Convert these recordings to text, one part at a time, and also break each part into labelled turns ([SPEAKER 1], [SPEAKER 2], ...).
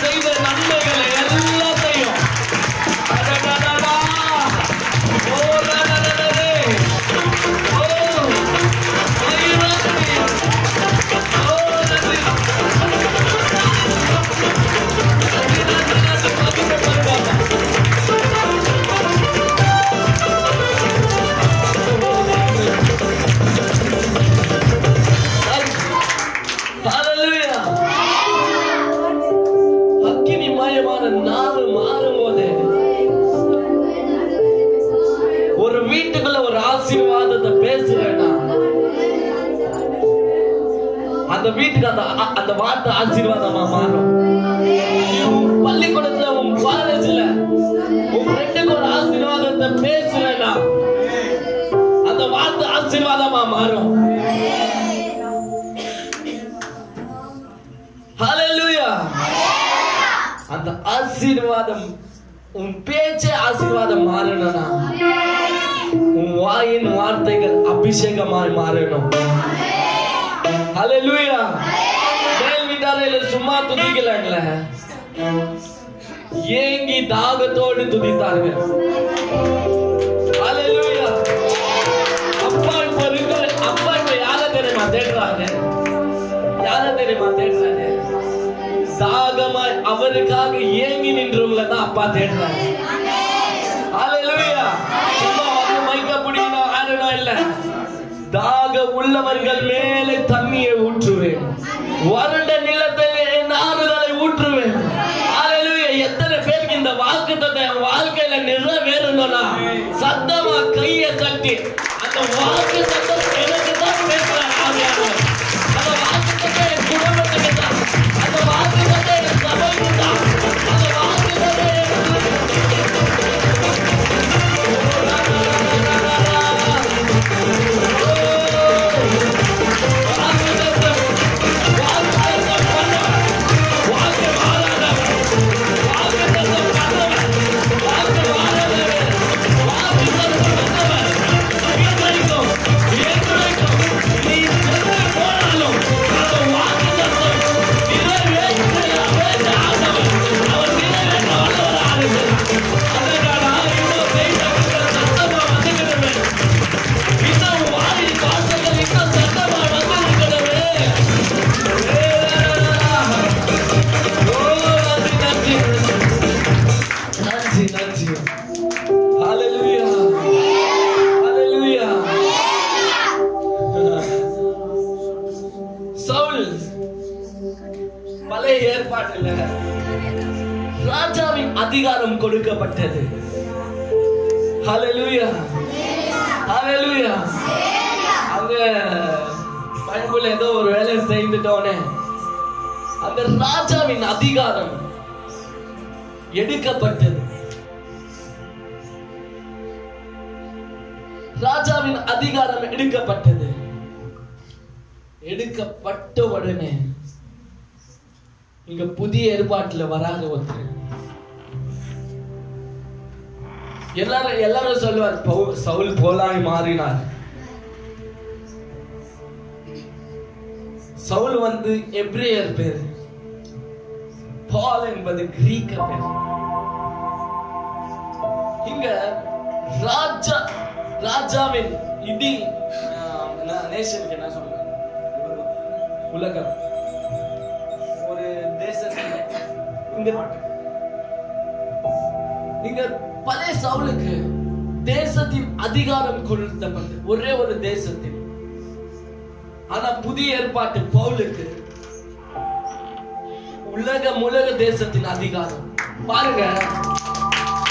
[SPEAKER 1] 这一辈人呢？அந்த அந்த அந்த வார்த்தை ஆசீர்வாதமா மாறும். பள்ளிக்கூடத்துல உன் காலேஜ்ல உன் ஃப்ரெண்டுக்கு ஒரு ஆசீர்வாதத்தை பேசுறேன்னா அந்த வார்த்தை ஆசீர்வாதமா மாறும். அந்த ஆசீர்வாதம் உன் பேச்சே ஆசீர்வாதம் மாறணும்னா உன் வாயின் வார்த்தைகள் அபிஷேகமாய் மாறணும். Hallelujah. மேல் சும்மா துதிக்கலங்கள. ஏங்கி தாகத்தோடு துதித்தார்கள். Hallelujah. அப்பா இப்ப இருக்கிற அப்பா இப்ப யார தெரியுமா தேடுறாங்க? யார தெரியுமா தேடுறாங்க? தாகமாய் அவருக்காக ஏங்கி நின்றவங்கள தான் அப்பா தேடுறாங்க உள்ளவர்கள் மேலே தண்ணியை ஊற்றுவேன். வறண்ட நிலத்திலே என் ஆறுதலை ஊற்றுவேன். எத்தனை பேருக்கு இந்த வாக்குத்தத்தை என் வாழ்க்கையில நிறைவேறணும்னா சத்தமா கையை கட்டி அந்த வாக்கு எனக்கு கொடுக்கப்பட்டது ஹalleluya ஹalleluya அங்க பண்புல ஏதோ ஒரு வேலை செய்துட்டோனே அந்த ராஜாவின் அதிகாரம் எடுக்கப்பட்டது. ராஜாவின் அதிகாரம் எடுக்கப்பட்டது. எடுக்கப்பட்ட உடனே இங்க புதிய ஏற்பாட்டுல வராத ஒருத்தர். எல்லாரும் எல்லாரும் சொல்லுவார் சவுல் போலாய் மாறினார். சவுல் வந்து எப்ரேயர் பேர். பால் என்பது கிரீக்க பேர். இங்க ராஜா ராஜாவின் இடி நேஷனுக்கு என்ன சொல்லுங்க உலகம். ஒரு தேசத்துல இங்க இங்க பழைய சவுலுக்கு தேசத்தின் அதிகாரம் கொடுத்தப்பட்டு ஒரே ஒரு தேசத்தில். ஆனா புதிய ஏற்பாட்டு பவுலுக்கு உலக உலக தேசத்தின் அதிகாரம். பாருங்க.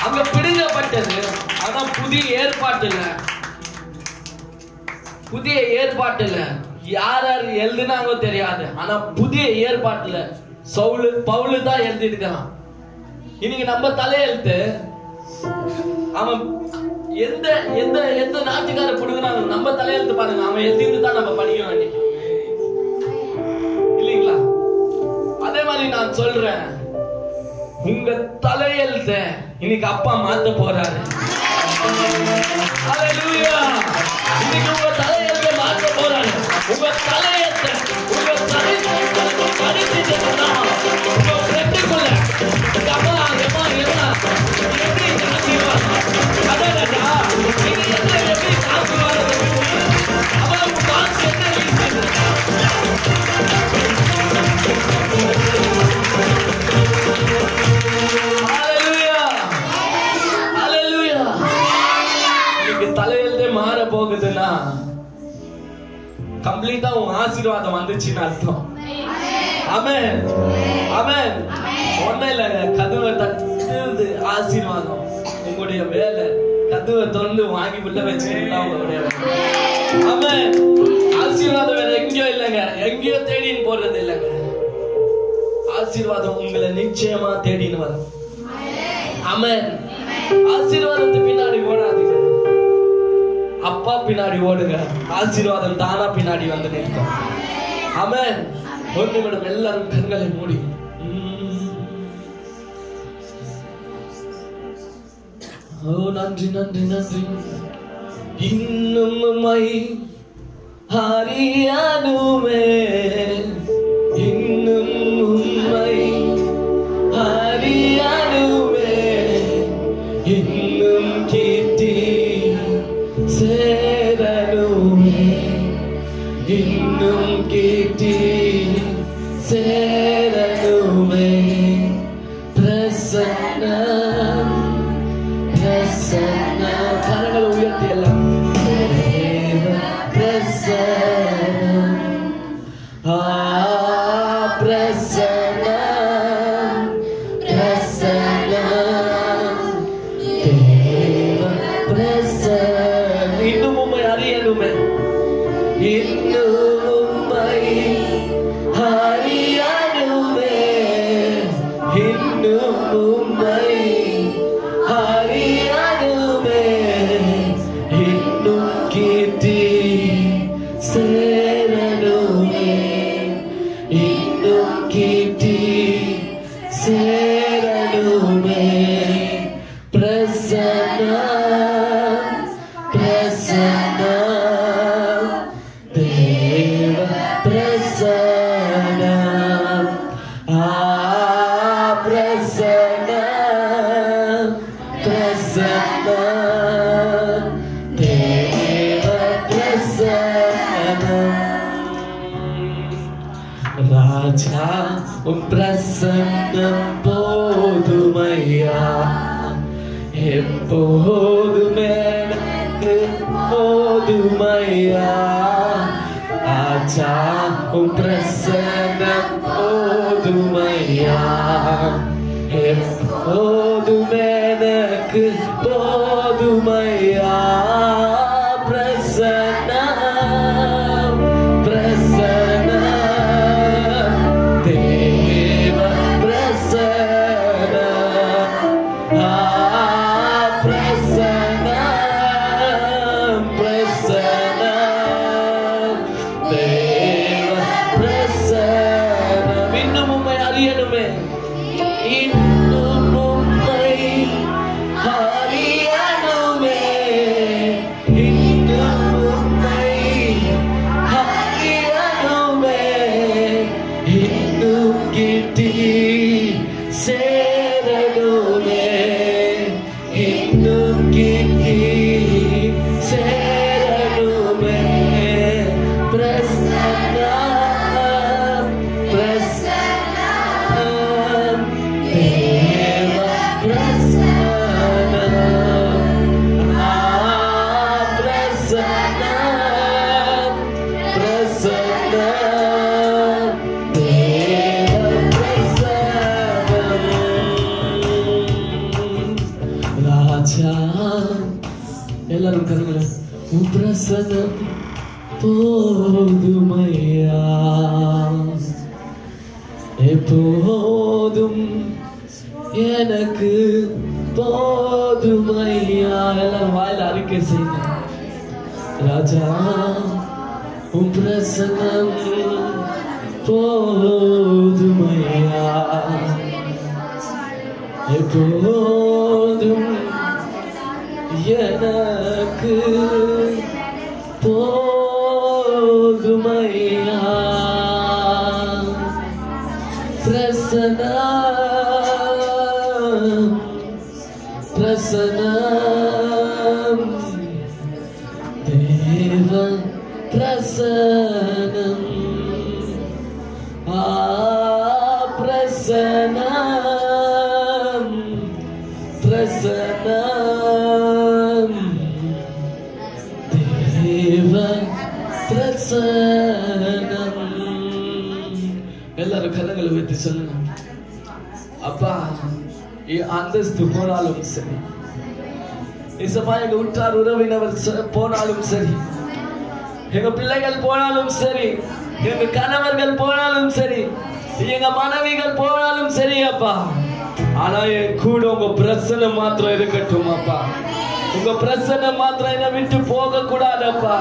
[SPEAKER 1] அங்க பிடுங்கப்பட்டது. ஆனா புதிய ஏற்பாட்டுல புதிய ஏற்பாட்டுல யார் யார் எழுதுனாங்க தெரியாது. ஆனா புதிய ஏற்பாட்டுல சவுலு பவுலு தான் எழுதியிருக்கிறான் இன்னைக்கு நம்ம தலையெழுத்து அவன் எந்த எந்த எந்த நாட்டுக்கார பிடுங்கினாங்க நம்ம தலையெழுத்து பாருங்க அவன் எழுதிட்டு தான் நம்ம படிக்கிறோம் இன்னைக்கு இல்லைங்களா? அதே மாதிரி நான் சொல்றேன். உங்க தலையெழுத்த இன்னைக்கு அப்பா மாத்த போறாரு. இன்னைக்கு உங்க தலையெழுத்த மாத்த போறாரு. உங்க தலையெழுத்த ஆசீர்வாதம் வந்துச்சுன்னு அர்த்தம். ஆமென் ஆமென் ஒண்ணும் இல்லைங்க கதவை தட்டுது ஆசீர்வாதம். உங்களுடைய வேலை கதவை தொண்டு வாங்கி உள்ள வச்சுக்கிட்டா உங்களுடைய. ஆமென் ஆசீர்வாதம் வேற எங்கேயோ இல்லைங்க. எங்கேயோ தேடின்னு போறது இல்லைங்க. ஆசீர்வாதம் உங்களை நிச்சயமா தேடின்னு வரும். ஆமென் ஆசீர்வாதத்து பின்னாடி ஓடாதீங்க. அப்பா பின்னாடி ஓடுங்க. ஆசீர்வாதம் தானா பின்னாடி வந்து நிற்கும். ஆமென். ஒரு நிமிடம் எல்லாரும் கண்களை மூடி. ஓ நன்றி நன்றி நன்றி. இன்னும் உம்மை அறியானுமே இன்னும் உம்மை அறியானுமே இன்னும் கீர்த்தி சேரனுமே இன்னும் கீர்த்தி ராஜா உன் பிரசன்னம் போதுமையா எப்போதுமே எனக்கு போதுமையா ஆச்சா உன் பிரசன்னம் போதுமையா எப்போதுமே எனக்கு உன் பிரசன்னம் போதுமையா எப்போதும் எனக்கு போதுமையா எல்லாரும் வாயில அறிக்கை செய்யுங்க ராஜா உன் பிரசன்னம் போதுமையா எப்போதும் எனக்கு போதுமையா प्रसनम प्रसनम देव प्रसनम ಎಲ್ಲರೂ ಕರಗಳು ವೆತ್ತಿಸೋಣ ಅಪ್ಪ ಈ அந்தஸ்து போனாலும் சரி இசப்பா எங்க உற்றார் உறவினவர் போனாலும் சரி எங்க பிள்ளைகள் போனாலும் சரி எங்க கணவர்கள் போனாலும் சரி எங்க மனைவிகள் போனாலும் சரி அப்பா ஆனா என் கூட உங்க பிரச்சனை மாத்திரம் இருக்கட்டும் அப்பா உங்க பிரச்சனை மாத்திரம் என்ன விட்டு போக கூடாதப்பா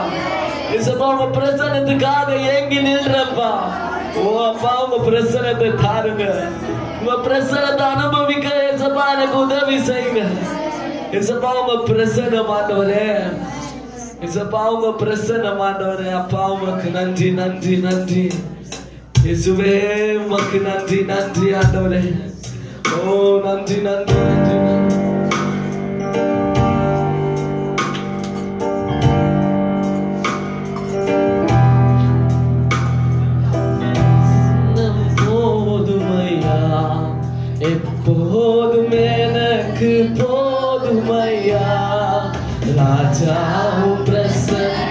[SPEAKER 1] இசப்பா உங்க பிரச்சனத்துக்காக ஏங்கி நில்றப்பா. ஓ அப்பா உங்க பிரச்சனத்தை தாருங்க. உங்க பிரச்சனத்தை அனுபவிக்க இசப்பா எனக்கு உதவி செய்யுங்க. இசப்பா உங்க பிரசன்னம் மாட்டவரே இசப்பா உங்க பிரச்சனை மாட்டவரே அப்பா உங்களுக்கு நன்றி நன்றி நன்றி. இயேசுவே உமக்கு நன்றி நன்றி ஆண்டவரே ஓ நன்றி நன்றி நன்றி நன்றி. நம் போதுமையா எப்போதும் எனக்கு போதுமையா ராஜாவும் பிரசன்னம்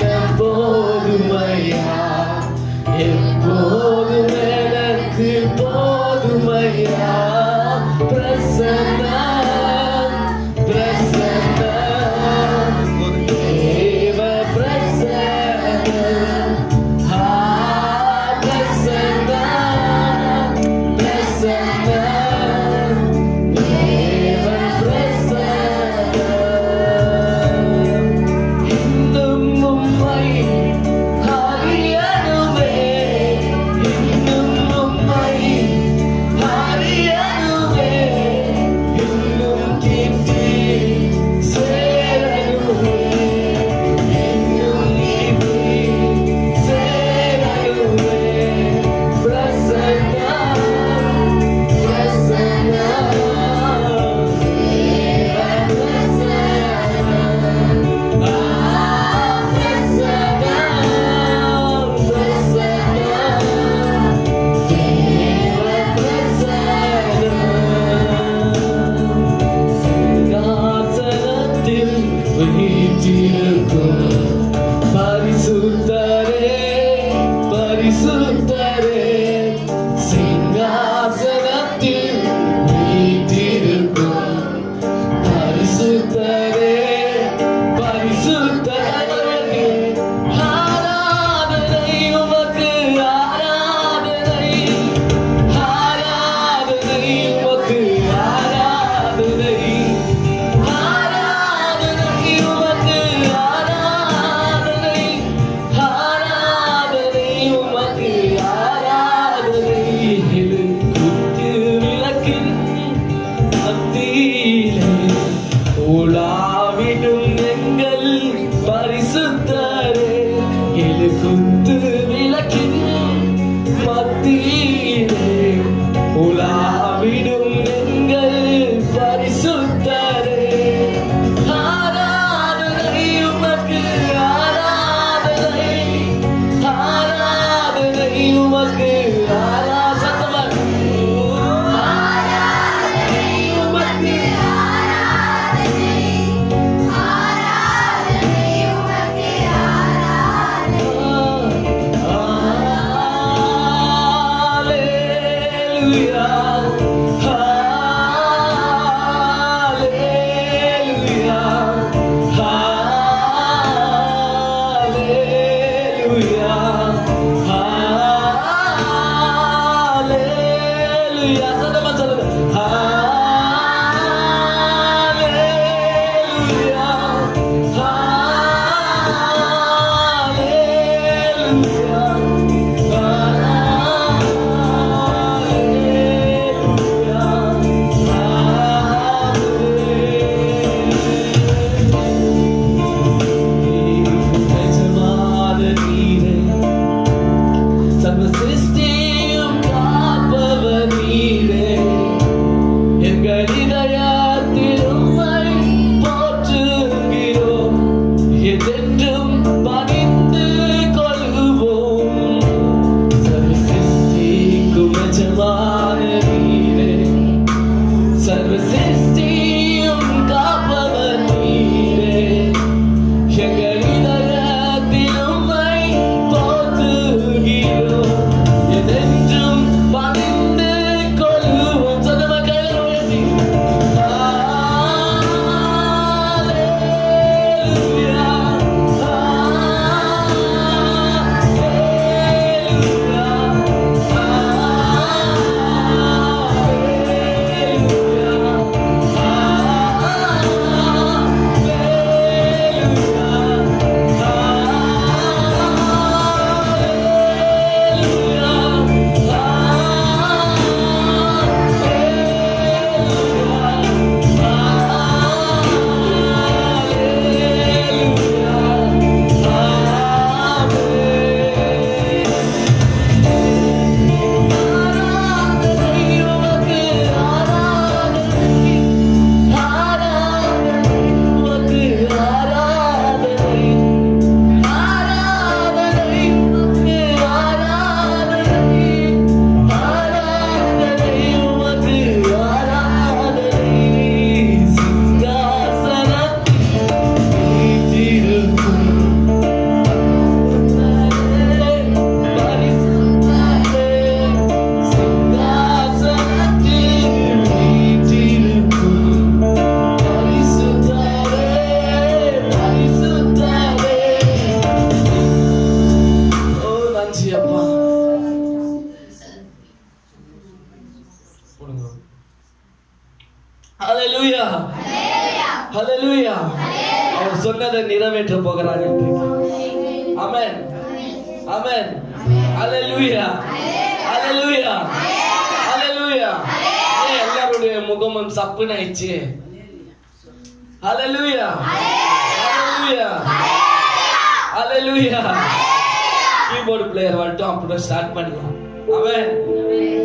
[SPEAKER 1] பிளேயர் வரட்டும் அப்புறம் ஸ்டார்ட் பண்ணலாம் ஆமென்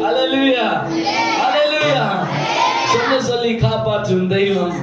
[SPEAKER 1] ஹalleluya ஹalleluya சொன்ன சொல்லி காப்பாற்றும் தெய்வம்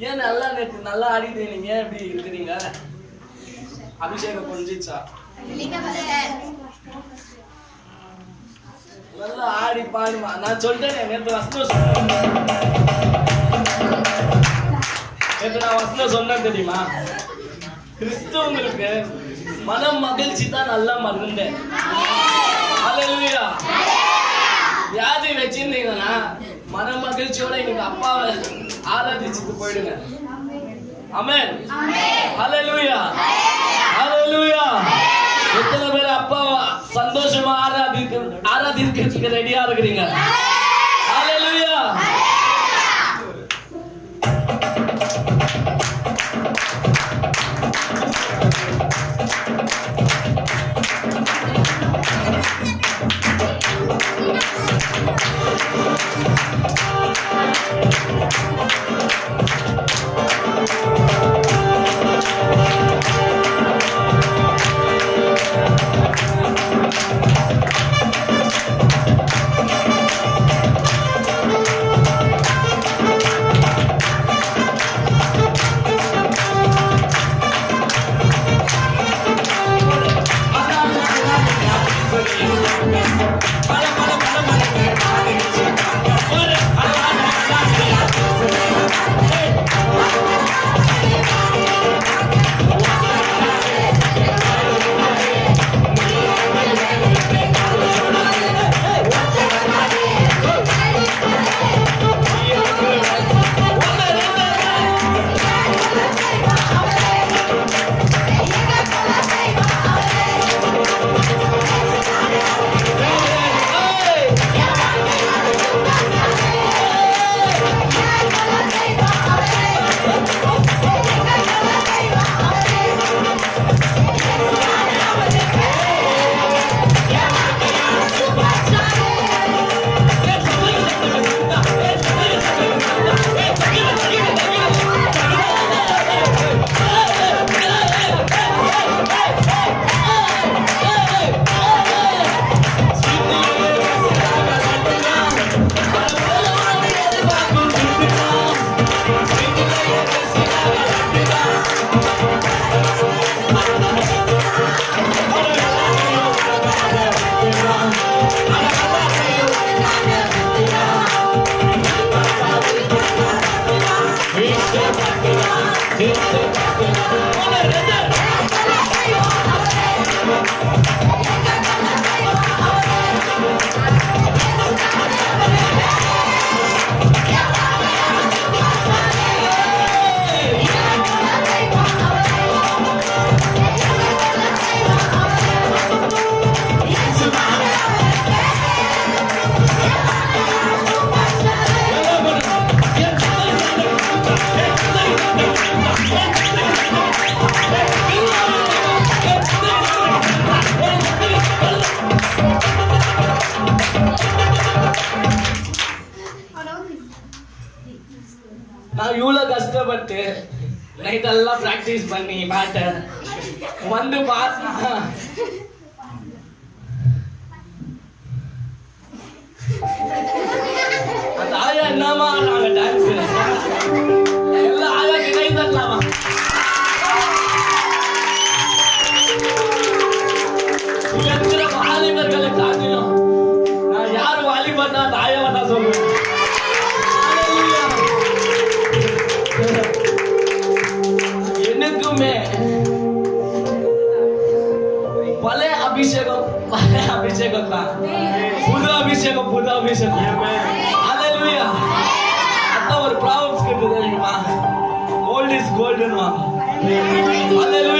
[SPEAKER 1] ஏன் நல்லா நேற்று நல்லா ஆடிட்டு நீங்க? ஏன் இப்படி இருக்கிறீங்க? அபிஷேகம் புரிஞ்சிச்சா நல்லா ஆடி பாடுமா. நான் சொல்லிட்டேன் நேற்று வசனம் சொன்னேன் நேற்று நான் வசனம் சொன்னேன் தெரியுமா? கிறிஸ்துவங்களுக்கு மனம் மகிழ்ச்சி தான் நல்லா ஹalleluya வியாதி வச்சிருந்தீங்கன்னா மன மகிழ்ச்சியோட இன்னைக்கு அப்பாவை ஆராதிச்சுட்டு போயிடுங்க. அமேன் ஹalleluya ஹalleluya எத்தனை பேர் அப்பாவை சந்தோஷமா ஆராதிக்க ஆராதிக்கிறதுக்கு ரெடியா இருக்கிறீங்க? ஹalleluya நான் அந்த ஆயா Hallelujah.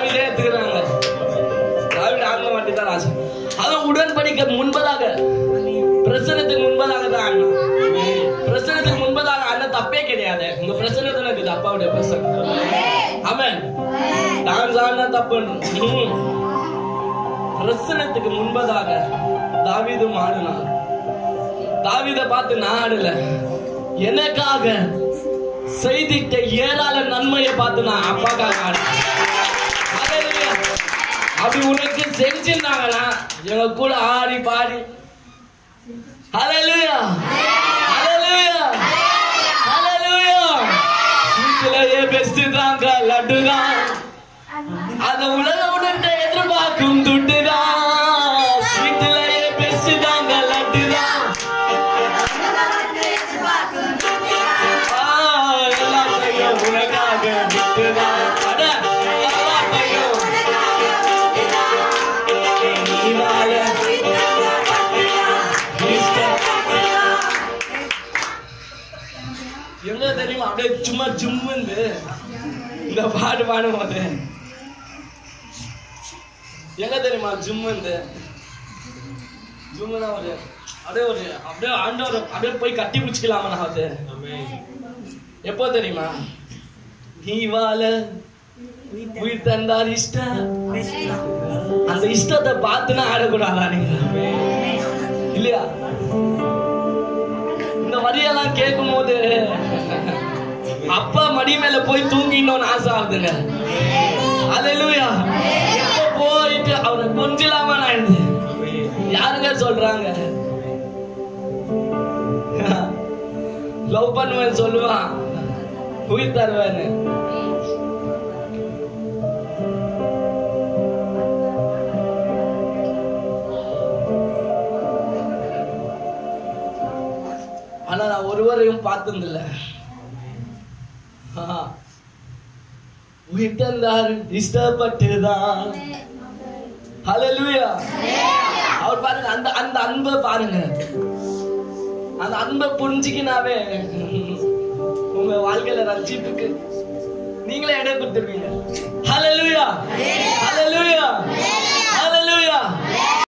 [SPEAKER 1] தாவிதே எடுத்துக்கிறாங்க. தாவிட ஆடின மாட்டி தான் ராஜா அதான் உடன்படிக்க முன்பதாக பிரசனத்துக்கு முன்பதாக தான் ஆடணும் பிரசனத்துக்கு முன்பதாக அண்ணன் தப்பே கிடையாது. உங்க பிரச்சனை தானே இருக்குது அப்பாவுடைய பிரசனம். அவன் டான்ஸ் ஆடினா தப்பு பிரசனத்துக்கு முன்பதாக தாவிதும் ஆடினான் தாவித பார்த்து நான் ஆடல. எனக்காக செய்திட்ட ஏராள நன்மையை பார்த்து நான் அப்பாக்காக ஆடினேன். அப்படி உனக்கு செஞ்சிருந்தாங்கன்னா எங்க கூட ஆடி பாடி. ஹalleluya. ஹalleluya. ஹalleluya. வீட்டிலேயே பெஸ்ட் தாங்க லட்டு தான். அந்த உலக உடனே எதிர்பார்க்கும் துட்டு தான். இந்த பாட்டு பாடும்போது எங்க தெரியுமா ஜும்முந்து ஜும்முனா ஒரு அப்படியே ஒரு அப்படியே ஆண்டவர் அப்படியே போய் கட்டி பிடிச்சிக்கலாமா நான் அது எப்போ தெரியுமா? நீ வாழ உயிர் தந்தார் இஷ்டம். அந்த இஷ்டத்தை பார்த்துனா ஆடக்கூடாதா நீங்க இல்லையா? இந்த வரியெல்லாம் கேட்கும் போது அப்பா மடி மேல போய் தூங்கிடணும்னு ஆசை ஆகுதுங்க. அல்லேலூயா எப்போ போயிட்டு அவரை கொஞ்சலாம நான் யாருங்க சொல்றாங்க? லவ் பண்ணுவேன் சொல்லுவான். உயிர் தருவேன்னு. ஆனா நான் ஒருவரையும் பார்த்ததில்லை. வீட்டெல்லாரும் உயிர் தந்தார் அவர் பாருங்க அந்த அந்த அன்பை பாருங்க. அந்த அன்பை புரிஞ்சுக்கினாவே உங்க வாழ்க்கையில ரட்சிப்புக்கு நீங்களே இடம் கொடுத்துருவீங்க. ஹலலுயா ஹலலுயா ஹலலுயா